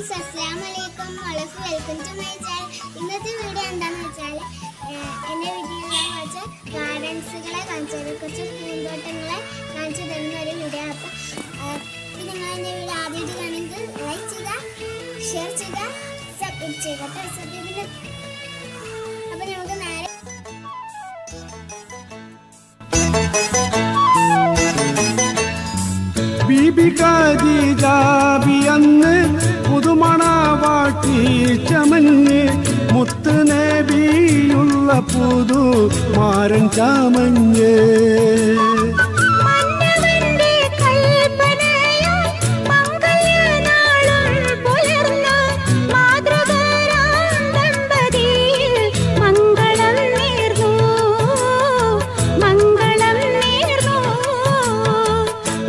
Friends അസ്സാം വലൈക്കും വളഫ് വെൽക്കം ടു മൈ ചാനൽ ഇന്നത്തെ വീഡിയോ എന്താണെന്ന് വെച്ചാൽ എന്റെ വീഡിയോ എന്താണെന്ന് വെച്ചാൽ ഗാർഡൻസുകളെ കാണിച്ചു കുറച്ച് പൂന്തോട്ടങ്ങളെ കാണിച്ചു തരുന്ന ഒരു വീഡിയോ അപ്പം പിന്നെ നിങ്ങൾ എന്റെ വീഡിയോ ആദ്യമായിട്ട് കാണുമെങ്കിൽ ലൈക്ക് ചെയ്യുക ഷെയർ ചെയ്യുക സബ്സ്ക്രൈബ് ചെയ്യുക കേട്ടോ. സബ്സ്ക്രൈബിന് അപ്പം നമുക്ക് നേരെ ബീബി ബി അന്ന് പുതുമണവാട്ടി ചമഞ്ഞ് മുത്ത് നബിയുള്ള പുതു മാരൻ ചമഞ്ഞ്.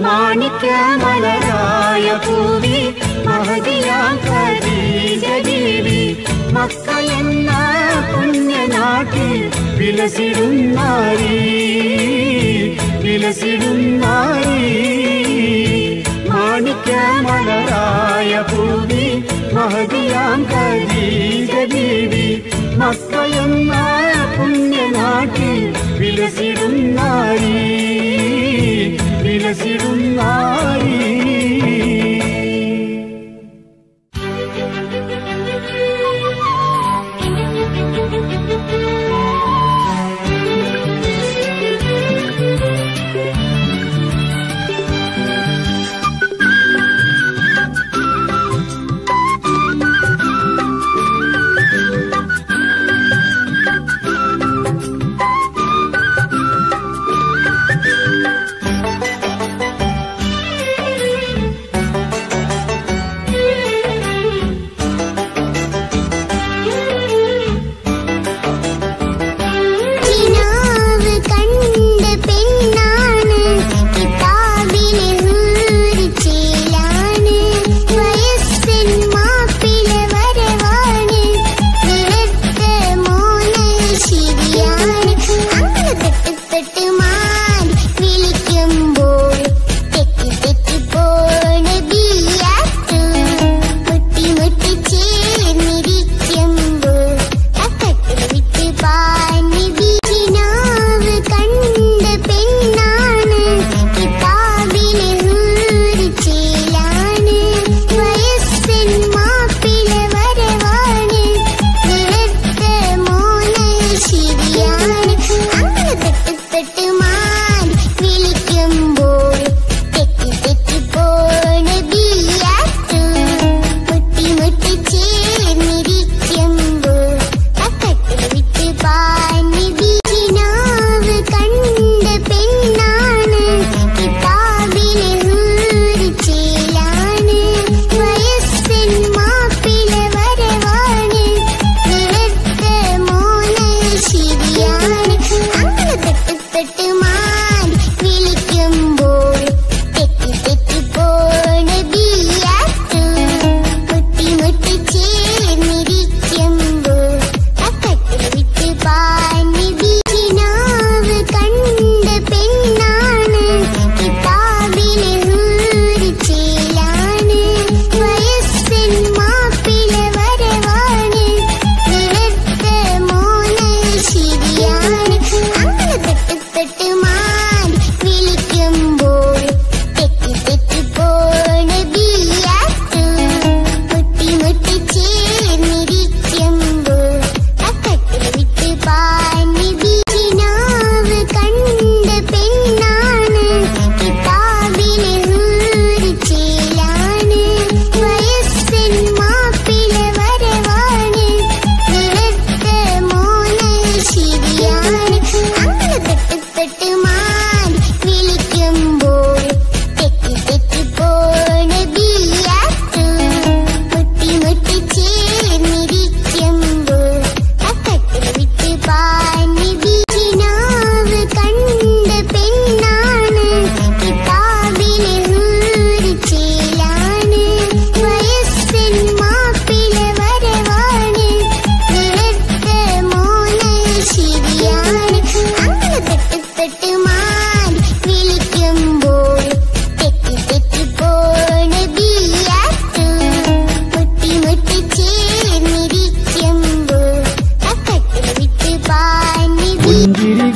മാണിക്യമലരായ ഭൂമി മഹതിയാം ഖദീജ ദേവി മക്ക എന്ന പുണ്യനാട്ടിൽ വിലസിടും നാരി വിലസിടും നാരി മാണിക്യമലരായ ഭൂമി മഹതിയാം ഖദീജ ബീവി മക്ക എന്ന പുണ്യനാട്ടിൽ വിലസിടും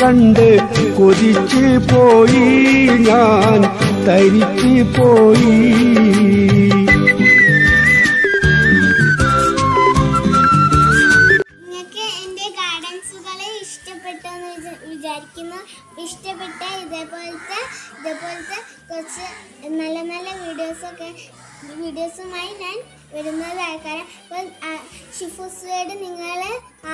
കണ്ട് കൊതിച്ച് പോയി ഞാൻ തരിച്ച് പോയി. ഇഷ്ടപ്പെട്ട ഇതേപോലത്തെ ഇതേപോലത്തെ കുറച്ച് നല്ല നല്ല വീഡിയോസൊക്കെ വീഡിയോസുമായി ഞാൻ വരുന്നതായിരിക്കാം അപ്പോൾ ഷിഫുസ് വേഡ് നിങ്ങൾ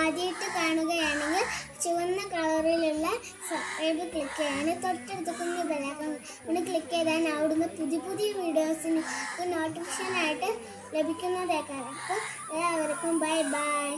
ആദ്യമായിട്ട് കാണുകയാണെങ്കിൽ ചുവന്ന കളറിലുള്ള സബ്സ്ക്രൈബ് ക്ലിക്ക് ചെയ്യാൻ തൊട്ടടുത്ത് കുഞ്ഞ് ബെല്ലൈക്കൺ ഒന്ന് ക്ലിക്ക് ചെയ്താൽ അവിടുന്ന് പുതിയ പുതിയ വീഡിയോസിന് നോട്ടിഫിക്കേഷനായിട്ട് ലഭിക്കുന്നതായിരിക്കാം. അപ്പോൾ എല്ലാവർക്കും ബൈ ബൈ